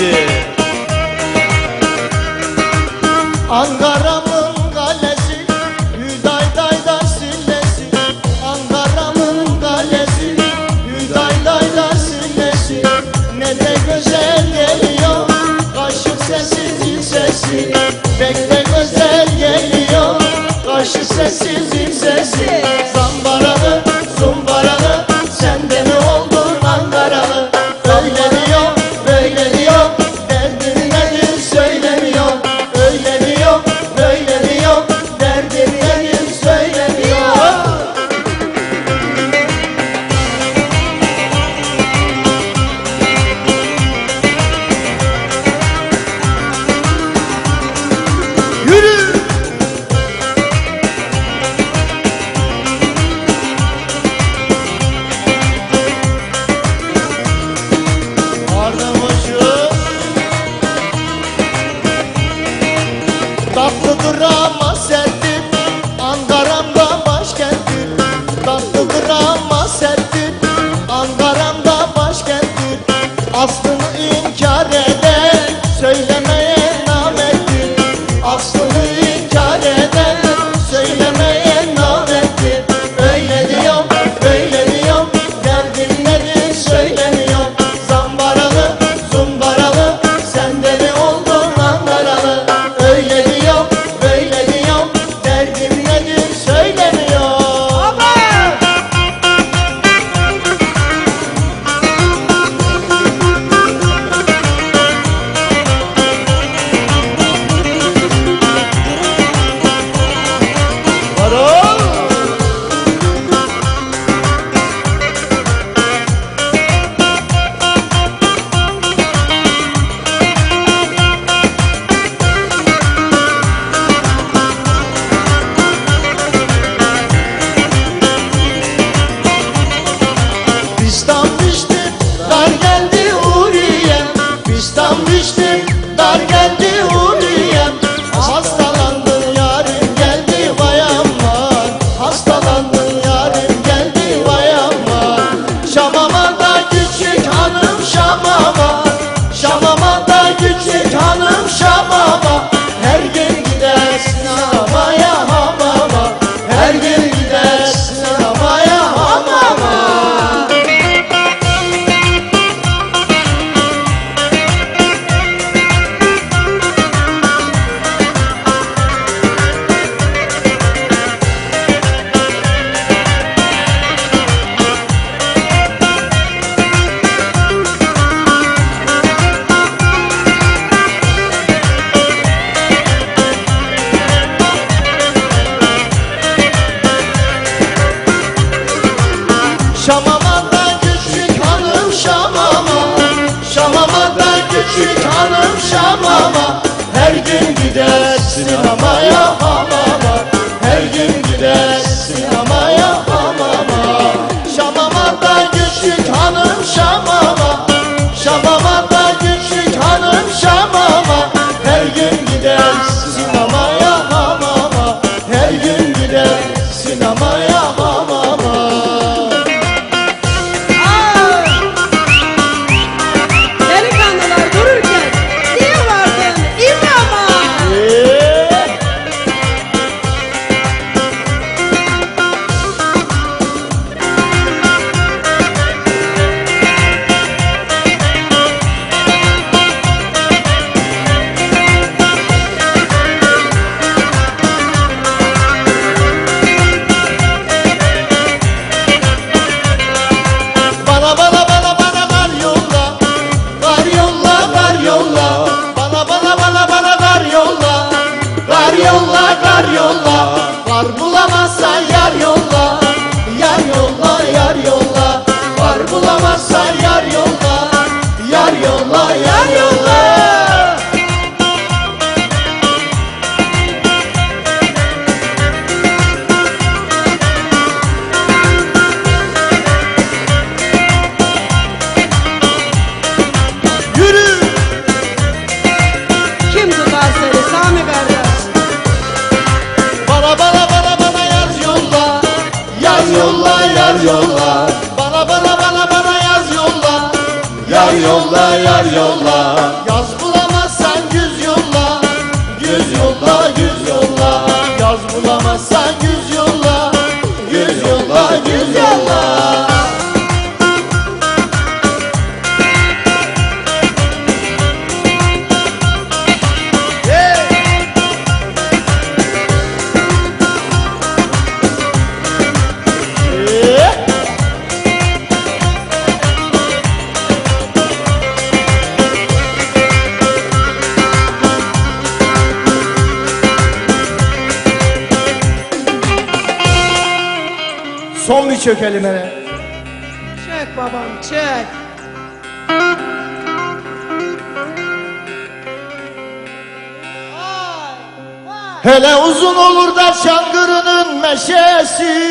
şimdi. Ankara'mın kalesi Hüday dayda sillesi. Ankara'mın kalesi Hüday dayda sillesi. Ne de güzel geliyor Kaşık sesi sesi. Bekle güzel geliyor Kaşık sesi zil sesi. Zamba yâre de söylemeye Shabbat. yollar. Var mı çökelim hele. Çök babam çök. Hele uzun olur da şangırının meşesi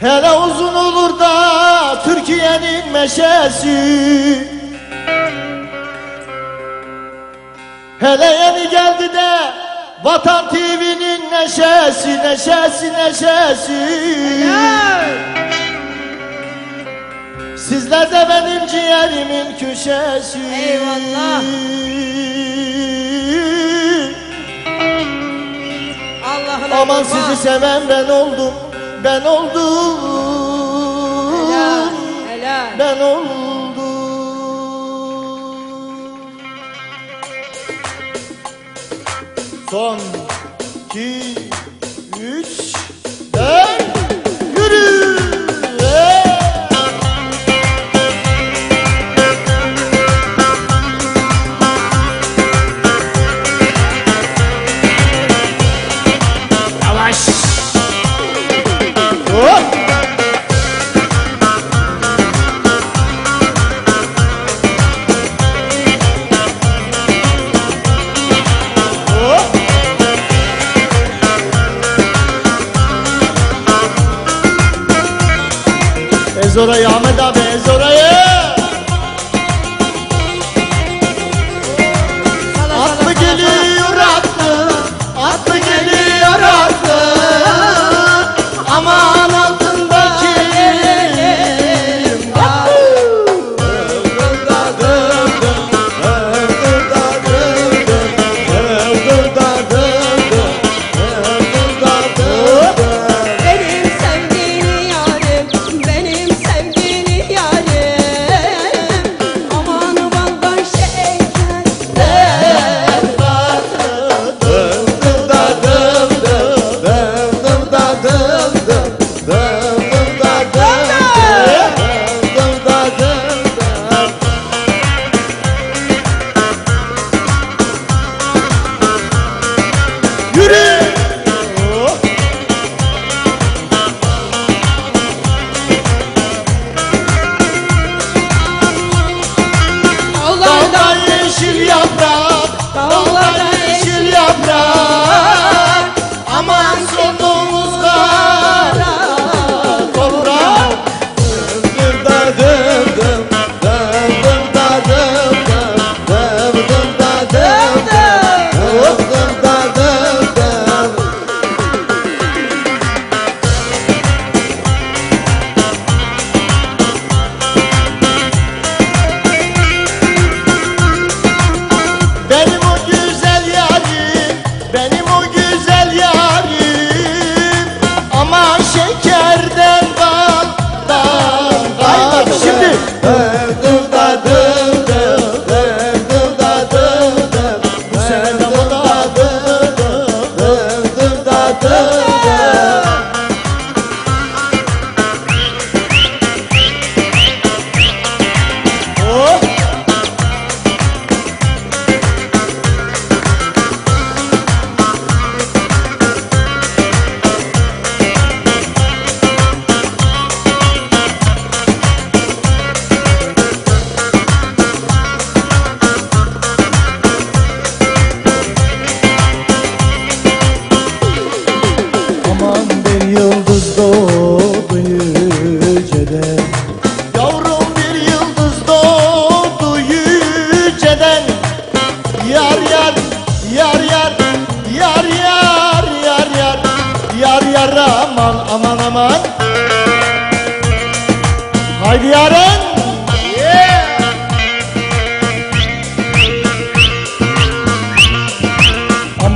Hele uzun olur da Türkiye'nin meşesi Hele yeni geldi de Vatan TV'nin neşesi, neşesi, neşesi. Sizler de benim ciğerimin köşesi. Eyvallah. Allah Aman Allah. sizi seven ben oldum, ben oldum. Helal, helal. Ben oldum. son, ki,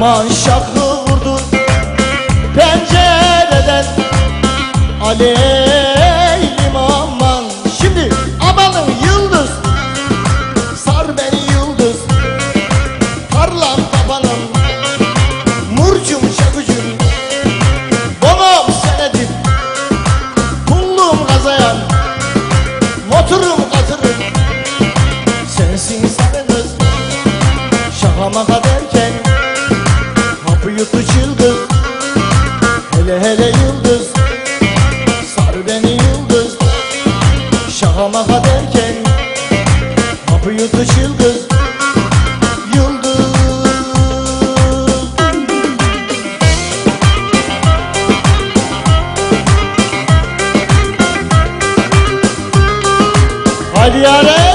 Aman şaklı vurdu pencereden Alev çırpı çılgın Hele hele yıldız. Sar beni yıldız. Şaha maha derken Kapı yutu Hadi yare.